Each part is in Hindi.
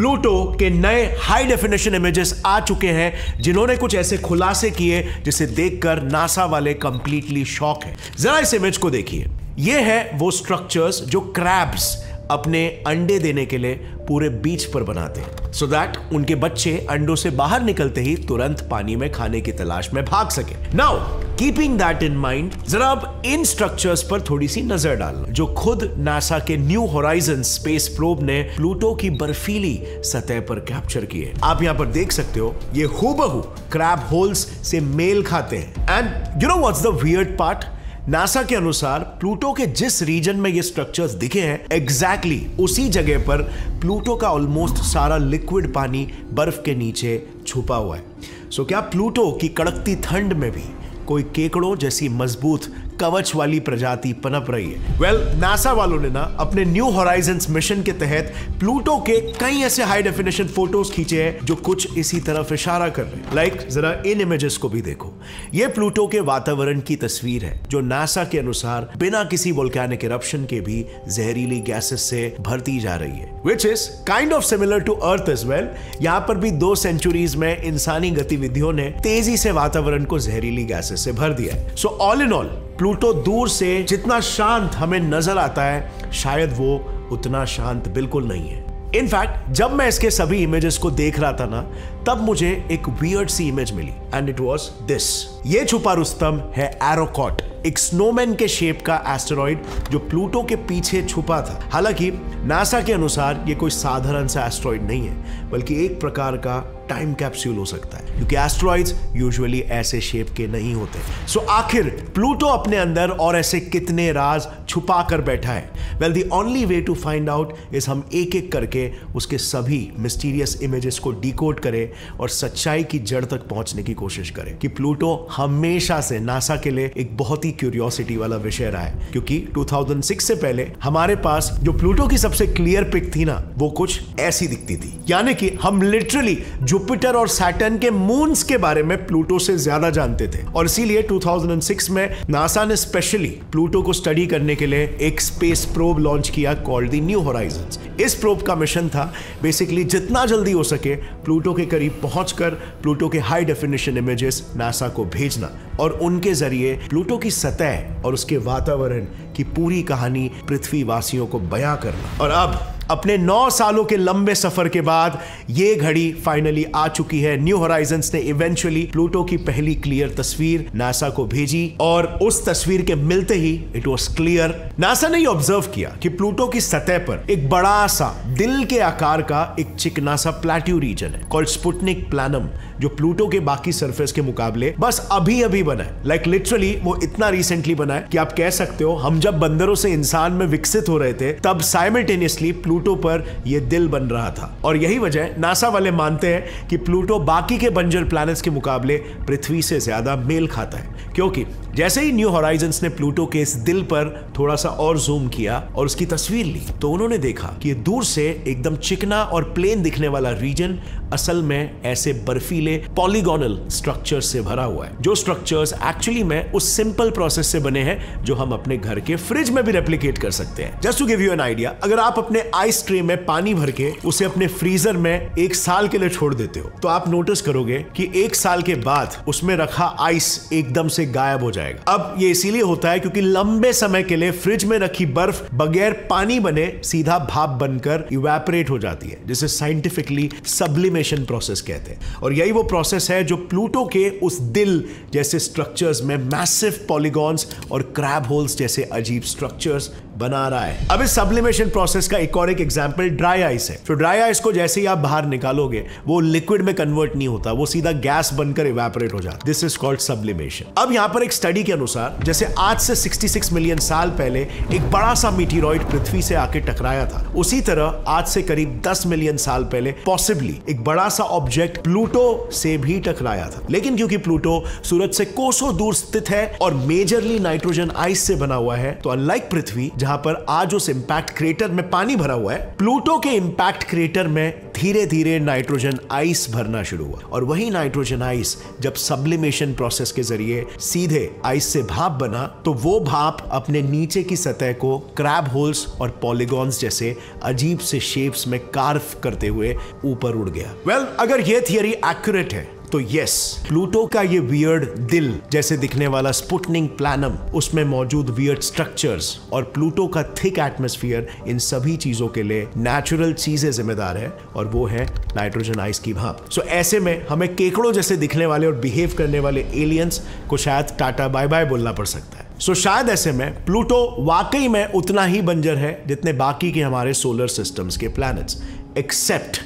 प्लूटो के नए हाई डेफिनेशन इमेजेस आ चुके हैं, जिन्होंने कुछ ऐसे खुलासे किए जिसे देखकर नासा वाले कंप्लीटली शॉक है। जरा इस इमेज को देखिए। ये है वो स्ट्रक्चर्स जो क्रैब्स अपने अंडे देने के लिए पूरे बीच पर बनाते हैं। सो दैट उनके बच्चे अंडों से बाहर निकलते ही तुरंत पानी में खाने की तलाश में भाग सके। Now keeping that in mind जरा अब इन स्ट्रक्चर्स पर थोड़ी सी नज़र डालना। जो खुद नासा के न्यू होराइजन स्पेस प्रोब ने प्लूटो की बर्फीली सतह पर कैप्चर किए। आप यहाँ पर देख सकते हो, ये हूबहू क्रैब होल्स से मेल खाते हैं। And you know what's the weird part NASA के अनुसार प्लूटो के जिस रीजन में ये स्ट्रक्चर्स दिखे हैं एग्जैक्टली exactly उसी जगह पर प्लूटो का ऑलमोस्ट सारा लिक्विड पानी बर्फ़ के नीचे छुपा हुआ है। सो so, क्या प्लूटो की कड़कती ठंड में भी कोई केकड़ों जैसी मज़बूत कवच वाली प्रजाति पनप रही है। वेल well, नासा वालों ने ना अपने न्यू होराइजन मिशन के तहत प्लूटो के कई ऐसे हाई डेफिनेशन फ़ोटोज़ खींचे हैं जो कुछ इसी तरफ़ इशारा कर रहे हैं। लाइक like, जरा इन इमेजेस को भी देखो। ये प्लूटो के वातावरण की तस्वीर है जो नासा के अनुसार बिना किसी वोल्केनिक इरप्शन के भी जहरीली गैसेस से भरती जा रही है। Which is kind of similar to Earth is well यहाँ पर भी दो सेंचुरीज में इंसानी गतिविधियों ने तेज़ी से वातावरण को जहरीली गैसेस से भर दिया है। So all in all Pluto दूर से जितना शांत हमें नज़र आता है, शायद वो उतना शांत बिल्कुल नहीं है। इनफैक्ट जब मैं इसके सभी इमेजेस को देख रहा था ना, तब मुझे एक वियर्ड सी इमेज मिली एंड इट वाज दिस ये छुपा रुस्तम है एरोकॉट एक स्नोमैन के शेप का एस्टेरॉइड जो प्लूटो के पीछे छुपा था। हालाँकि नासा के अनुसार ये कोई साधारण सा एस्ट्रॉइड नहीं है, बल्कि एक प्रकार का टाइम कैप्सूल हो सकता है क्योंकि एस्ट्रॉइड्स यूजुअली ऐसे शेप के नहीं होते। सो so, आखिर प्लूटो अपने अंदर और ऐसे कितने राज छुपा कर बैठा है? Well the only way to find out is हम एक एक करके उसके सभी मिस्टीरियस इमेजेस को डिकोड करें और सच्चाई की जड़ तक पहुँचने की कोशिश करें कि प्लूटो हमेशा से नासा के लिए एक बहुत ही क्यूरियोसिटी वाला विषय रहा है क्योंकि 2006 से पहले हमारे पास जो प्लूटो की सबसे क्लियर पिक थी ना वो कुछ ऐसी दिखती थी। यानी कि हम लिटरली जुपिटर और सैटर्न के मून्स के बारे में प्लूटो से ज़्यादा जानते थे। और इसीलिए 2006 में नासा ने स्पेशली प्लूटो को स्टडी करने के लिए एक स्पेस प्रोब लॉन्च किया कॉल्ड द न्यू होराइजंस इस प्रोब का मिशन था बेसिकली जितना जल्दी हो सके प्लूटो के करीब पहुंचकर प्लूटो के हाई डेफिनेशन इमेजेस नासा को भेजना और उनके ज़रिए प्लूटो की सतह और उसके वातावरण की पूरी कहानी पृथ्वी वासियों को बयां करना। और अब अपने नौ सालों के लंबे सफ़र के बाद ये घड़ी फाइनली आ चुकी है। न्यू होराइजंस ने इवेंचुअली प्लूटो की पहली क्लियर तस्वीर नासा को भेजी और उस तस्वीर के मिलते ही इट वॉज़ क्लियर नासा ने ऑब्ज़र्व किया कि प्लूटो की सतह पर एक बड़ा सा, दिल के आकार का एक चिकना सा प्लेट्यू रीजन है कॉल्ड स्पुटनिक प्लानम जो प्लूटो के बाकी सरफेस के मुकाबले बस अभी अभी बना है। लाइक like लिटरली वो इतना रिसेंटली बना है कि आप कह सकते हो, हम जब बंदरों से इंसान में विकसित हो रहे थे, तब साइमल्टेनियसली प्लूटो पर यह दिल बन रहा था। और यही वजह नासा वाले मानते हैं कि प्लूटो बाकी के बंजर प्लैनेट्स के मुकाबले पृथ्वी से ज़्यादा मेल खाता है। क्योंकि जैसे ही न्यू हॉराइजंस ने प्लूटो के इस दिल पर थोड़ा सा और जूम किया और उसकी तस्वीर ली तो उन्होंने देखा कि दूर से एकदम चिकना और प्लेन दिखने वाला रीजन असल में ऐसे बर्फीले पॉलीगोनल स्ट्रक्चर से भरा हुआ है। जो स्ट्रक्चर्स एक्चुअली में उस सिंपल प्रोसेस से बने हैं जो हम अपने घर के फ्रिज में भी रेप्लीकेट कर सकते हैं। Just to give you an idea अगर आप अपने आइस ट्रे में पानी भर के उसे अपने फ्रीजर में एक साल के लिए छोड़ देते हो। तो आप नोटिस करोगे कि एक साल के बाद उसमें रखा आइस एकदम से गायब हो जाएगा। अब ये इसीलिए होता है क्योंकि लंबे समय के लिए फ्रिज में रखी बर्फ़ बगैर पानी बने सीधा भाप बनकर इवेपरेट हो जाती है, जिसे साइंटिफिकली सब्लिमेशन प्रोसेस कहते हैं। और यही वो प्रोसेस है जो प्लूटो के उस दिल जैसे स्ट्रक्चर्स में मैसिव पॉलीगॉन्स और क्रैब होल्स जैसे अजीब स्ट्रक्चर्स बना रहा है। अब इस सब्लिमेशन प्रोसेस का एक और एक एग्जांपल ड्राई आइस है। तो ड्राई आइस को जैसे ही आप बाहर निकालोगे, वो लिक्विड में कन्वर्ट नहीं होता, वो सीधा गैस बनकर इवेपोरेट हो जाता दिस इज़ कॉल्ड सब्लिमेशन अब यहाँ पर एक स्टडी के अनुसार, जैसे आज से 66 मिलियन साल पहले एक बड़ा सा मीटिरॉइड पृथ्वी से आके टकराया था। उसी तरह आज से करीब 10 मिलियन साल पहले पॉसिबली एक बड़ा सा ऑब्जेक्ट प्लूटो से भी टकराया था। लेकिन क्योंकि प्लूटो सूरज से कोसों दूर स्थित है और मेजरली नाइट्रोजन आइस से बना हुआ है तो अनलाइक पृथ्वी, जहाँ पर आज उस इंपैक्ट क्रेटर में पानी भरा हुआ है। प्लूटो के इंपैक्ट क्रेटर में धीरे धीरे नाइट्रोजन आइस भरना शुरू हुआ। और वही नाइट्रोजन आइस जब सब्लिमेशन प्रोसेस के ज़रिए सीधे आइस से भाप बना तो वो भाप अपने नीचे की सतह को क्रैब होल्स और पॉलीगॉन्स जैसे अजीब से शेप्स में कार्व करते हुए ऊपर उड़ गया। वेल well, अगर ये थियरी एक्यूरेट है तो यस प्लूटो का ये वियर्ड दिल जैसे दिखने वाला स्पुटनिंग प्लानम उसमें मौजूद वियर्ड स्ट्रक्चर्स और प्लूटो का थिक एटमोस्फियर इन सभी चीज़ों के लिए नेचुरल चीज़ें जिम्मेदार है और वो है नाइट्रोजन आइस की भाप। सो so, ऐसे में हमें केकड़ों जैसे दिखने वाले और बिहेव करने वाले एलियंस को शायद टाटा बाय बाय बोलना पड़ सकता है। सो so, शायद ऐसे में प्लूटो वाकई में उतना ही बंजर है जितने बाकी के हमारे सोलर सिस्टम्स के प्लैनेट्स एक्सेप्ट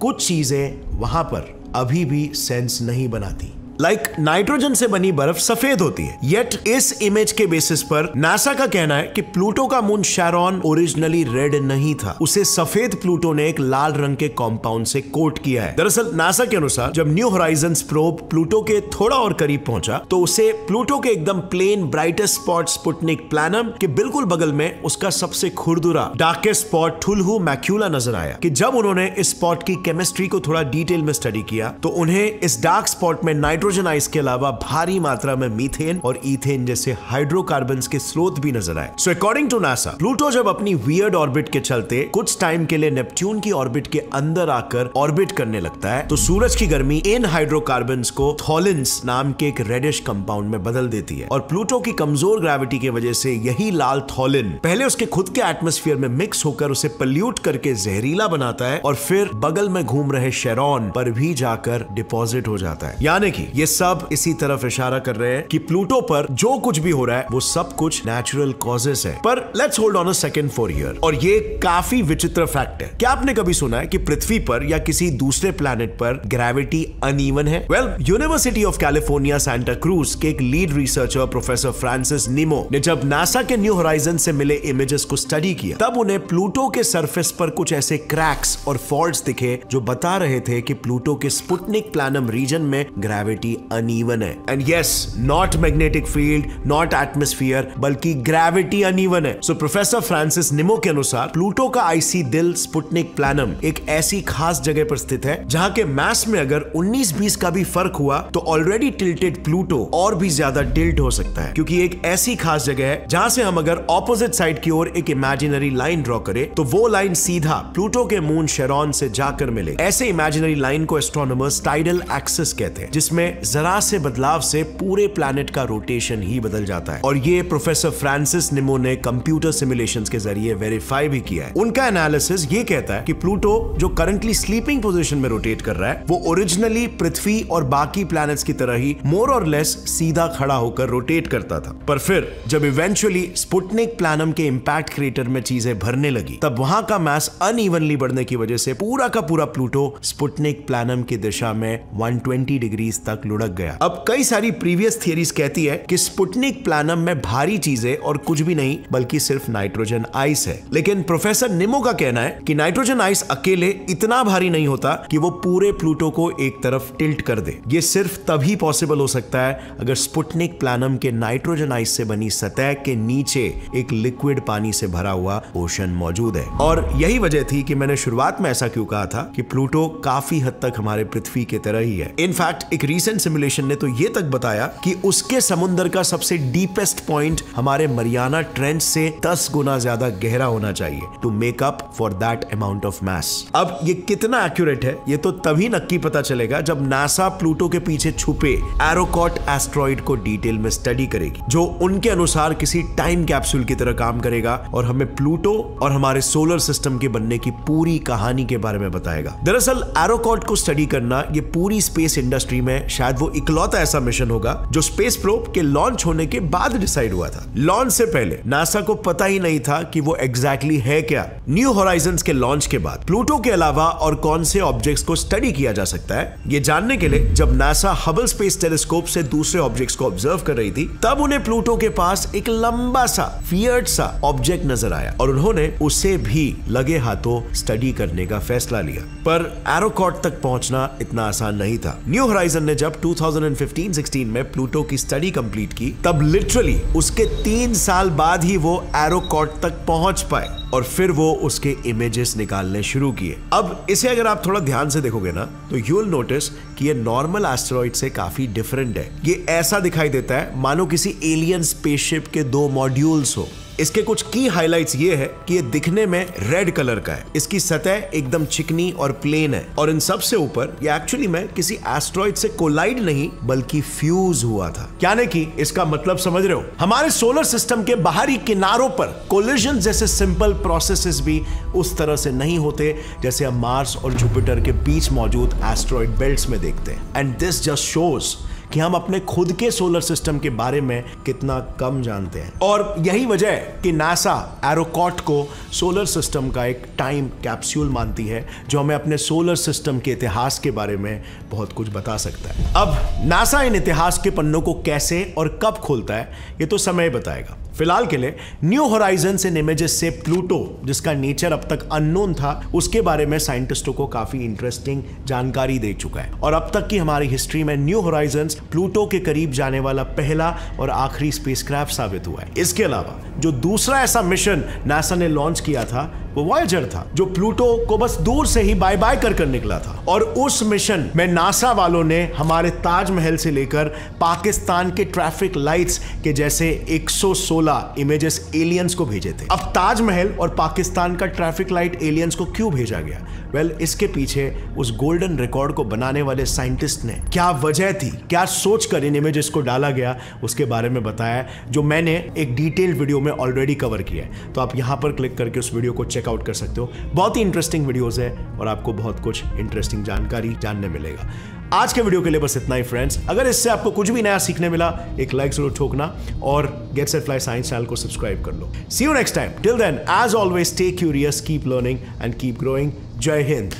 कुछ चीज़ें वहाँ पर अभी भी सेंस नहीं बनाती। लाइक like, नाइट्रोजन से बनी बर्फ़ सफ़ेद होती है। येट इस इमेज के बेसिस पर नासा का कहना है कि प्लूटो का मून शैरॉन ओरिजिनली रेड नहीं था। उसे सफ़ेद प्लूटो ने एक लाल रंग के कॉम्पाउंड से कोट किया है। दरअसल नासा के अनुसार जब न्यू होराइजन प्रोब प्लूटो के थोड़ा और करीब पहुँचा तो उसे प्लूटो के एकदम plain brightest spot Sputnik Planum के बिल्कुल बगल में उसका सबसे खुरदुरा डार्केस्ट स्पॉट ठुलहू मैक्यूला नज़र आया कि जब उन्होंने इस स्पॉट की केमिस्ट्री को थोड़ा डिटेल में स्टडी किया तो उन्हें इस डार्क स्पॉट में नाइट्रोजन नाइट्रोजन आइस के अलावा भारी मात्रा में मीथेन और इथेन जैसे हाइड्रोकार्बन के स्रोत भी नज़र आए। So according to NASA Pluto जब अपनी वियर्ड ऑर्बिट के चलते कुछ टाइम के लिए नेपट्यून की ऑर्बिट के अंदर आकर ऑर्बिट करने लगता है तो सूरज की गर्मी इन हाइड्रोकार्बन को थॉलिन्स नाम के एक रेडिश कंपाउंड में बदल देती है। और प्लूटो की कमज़ोर ग्रेविटी की वजह से यही लाल थॉलिन पहले उसके खुद के एटमोस्फियर में मिक्स होकर उसे पल्यूट करके जहरीला बनाता है और फिर बगल में घूम रहे शेरॉन पर भी जाकर डिपॉजिट हो जाता है। यानी कि ये सब इसी तरफ़ इशारा कर रहे हैं कि प्लूटो पर जो कुछ भी हो रहा है, वो सब कुछ नेचुरल कॉजेस है। पर let's hold on a second for year और ये काफ़ी विचित्र फैक्ट है। क्या आपने कभी सुना है कि पृथ्वी पर या किसी दूसरे प्लेनेट पर ग्रेविटी अनइवन है? Well University of California Santa Cruz के एक lead researcher professor Francis Nimmo ने जब नासा के न्यू होराइजन से मिले इमेजेस को स्टडी किया, तब उन्हें प्लूटो के सरफेस पर कुछ ऐसे क्रैक्स और फॉल्ट्स दिखे, जो बता रहे थे कि प्लूटो के स्पुटनिक प्लानम रीजन में ग्रेविटी अनइवन है and yes not magnetic field not atmosphere बल्कि ग्रेविटी अनइवन है सो प्रोफेसर फ्रांसिस निमो के अनुसार प्लूटो का आईसी दिल स्पुटनिक प्लानम एक ऐसी खास जगह पर स्थित है जहाँ के मैस में अगर 19-20 का भी फ़र्क हुआ तो ऑलरेडी टिल्टेड प्लूटो और भी ज़्यादा टिल्ट हो सकता है क्योंकि एक ऐसी खास जगह है जहाँ से हम अगर ऑपोजिट साइड की ओर एक इमेजिनरी लाइन ड्रॉ करें तो वो लाइन सीधा प्लूटो के मून शेरॉन से जाकर मिले ऐसे इमेजिनरी लाइन को एस्ट्रोनॉमर्स टाइडल एक्सिस कहते हैं जिसमें जरा से बदलाव से पूरे प्लैनेट का रोटेशन ही बदल जाता है। और ये प्रोफेसर फ्रांसिस निमो ने कंप्यूटर सिमुलेशन के ज़रिए वेरीफाई भी किया है। उनका एनालिसिस ये कहता है कि प्लूटो जो करंटली स्लीपिंग पोजीशन में रोटेट कर रहा है, वो ओरिजिनली पृथ्वी और बाकी प्लैनेट्स की तरह ही मोर और लेस सीधा खड़ा होकर रोटेट करता था। पर फिर, जब इवेंचुअली स्पुटनिक प्लानम के इंपैक्ट क्रेटर में चीज़ें भरने लगी, तब वहाँ का मैस अनइवनली बढ़ने की वजह से पूरा का पूरा प्लूटो स्पुटनिक प्लानम की दिशा में 120 डिग्रीज तक लुढ़क गया। अब कई सारी प्रीवियस थियरीज कहती है कि स्पुटनिक प्लानम में भारी चीज़ें और कुछ भी नहीं, बल्कि सिर्फ़ नाइट्रोजन आइस है। लेकिन प्रोफेसर निमो का कहना है कि नाइट्रोजन आइस अकेले इतना भारी नहीं होता कि वो पूरे प्लूटो को एक तरफ़ टिल्ट कर दे। ये सिर्फ़ तभी पॉसिबल हो सकता है अगर स्पुटनिक प्लानम के नाइट्रोजन आइस से बनी सतह के नीचे एक लिक्विड पानी से भरा हुआ ओशन मौजूद है। और यही वजह थी कि मैंने शुरुआत में ऐसा क्यों कहा था कि प्लूटो काफ़ी हद तक हमारे पृथ्वी की तरह ही है। इनफैक्ट एक रिसेंट सिमुलेशन ने तो ये तक बताया कि उसके समुद्र का सबसे डीपेस्ट पॉइंट हमारे मरियाना ट्रेंच से 10 गुना ज़्यादा गहरा होना चाहिए to make up for that amount of mass अब ये कितना एक्यूरेट है? ये तो तभी नक्की पता चलेगा जब नासा प्लूटो के पीछे छुपे एरोकॉट एस्ट्रॉइड को डिटेल में स्टडी करेगी, जो उनके अनुसार किसी टाइम कैप्सूल की तरह काम करेगा और हमें प्लूटो और हमारे सोलर सिस्टम के बनने की पूरी कहानी के बारे में बताएगा। दरअसल एरोकॉट को स्टडी करना ये पूरी स्पेस इंडस्ट्री में शायद वो इकलौता ऐसा मिशन होगा जो स्पेस प्रोब के लॉन्च होने के बाद डिसाइड हुआ था। लॉन्च से पहले, नासा को पता ही नहीं था कि वो एग्जैक्टली exactly है क्या। न्यू होराइजन के लॉन्च के बाद प्लूटो के अलावा और कौन से ऑब्जेक्ट्स को स्टडी किया जा सकता है, ये जानने के लिए जब नासा हबल स्पेस टेलीस्कोप से दूसरे ऑब्जेक्ट्स को ऑब्ज़र्व कर रही थी, तब उन्हें प्लूटो के पास एक लंबा सा फियर्ड सा ऑब्जेक्ट नज़र आया और उन्होंने उसे भी लगे हाथों स्टडी करने का फैसला लिया। पर एरोकॉट तक पहुँचना इतना आसान नहीं था। न्यू होराइजन ने जब जब 2015-16 में प्लूटो की स्टडी कंप्लीट की, तब लिटरली उसके तीन साल बाद ही वो एरोकॉट तक पहुँच पाए और फिर वो उसके इमेजेस निकालने शुरू किए। अब इसे अगर आप थोड़ा ध्यान से देखोगे ना तो यू विल नोटिस कि ये नॉर्मल एस्टेरॉइड से काफ़ी डिफरेंट है। ये ऐसा दिखाई देता है, मानो किसी एलियन स्पेसशिप के दो मॉड्यूल्स हो। इसके कुछ की हाइलाइट्स ये है कि ये दिखने में रेड कलर का है। इसकी सतह एकदम चिकनी और प्लेन है। और इन सबसे ऊपर, ये एक्चुअली में किसी एस्ट्रॉइड से कोलाइड नहीं, बल्कि फ्यूज हुआ था। क्या नहीं कि? इसका मतलब समझ रहे हो? हमारे सोलर सिस्टम के बाहरी किनारों पर कोलिजन जैसे सिंपल प्रोसेसेस भी उस तरह से नहीं होते, जैसे हम मार्स और जुपिटर के बीच मौजूद एस्ट्रॉइड बेल्ट्स में देखते हैं। एंड दिस जस्ट शोज़ कि हम अपने खुद के सोलर सिस्टम के बारे में कितना कम जानते हैं। और यही वजह है कि नासा एरोकॉट को सोलर सिस्टम का एक टाइम कैप्सूल मानती है, जो हमें अपने सोलर सिस्टम के इतिहास के बारे में बहुत कुछ बता सकता है। अब नासा इन इतिहास के पन्नों को कैसे और कब खोलता है, ये तो समय बताएगा। फ़िलहाल के लिए न्यू होराइजन इन इमेजेस से प्लूटो जिसका नेचर अब तक अननोन था, उसके बारे में साइंटिस्टों को काफ़ी इंटरेस्टिंग जानकारी दे चुका है। और अब तक की हमारी हिस्ट्री में न्यू होराइजन प्लूटो के करीब जाने वाला पहला और आखिरी स्पेसक्राफ्ट साबित हुआ है। इसके अलावा, जो दूसरा ऐसा मिशन नासा ने लॉन्च किया था वो वॉयजर था जो प्लूटो को बस दूर से ही बाय बाय कर कर निकला था। और उस मिशन में नासा वालों ने हमारे ताजमहल से लेकर पाकिस्तान के ट्रैफ़िक लाइट्स के जैसे 116 इमेजेस एलियंस को भेजे थे। अब ताजमहल और पाकिस्तान का ट्रैफ़िक लाइट एलियंस को क्यों भेजा गया? वेल well, इसके पीछे उस गोल्डन रिकॉर्ड को बनाने वाले साइंटिस्ट ने क्या वजह थी? क्या सोचकर इन इमेजेस को डाला गया? उसके बारे में बताया जो मैंने एक डिटेल्ड वीडियो में ऑलरेडी कवर किया है। तो आप यहाँ पर क्लिक करके उस वीडियो को चेकआउट कर सकते हो। बहुत ही इंटरेस्टिंग वीडियोस है और आपको बहुत कुछ इंटरेस्टिंग जानकारी जानने मिलेगा। आज के वीडियो के लिए बस इतना ही फ्रेंड्स अगर इससे आपको कुछ भी नया सीखने मिला, एक लाइक ज़रूर ठोकना और get set fly science channel को सब्सक्राइब कर लो। See you next time till then as always stay curious keep learning and keep growing जय हिंद।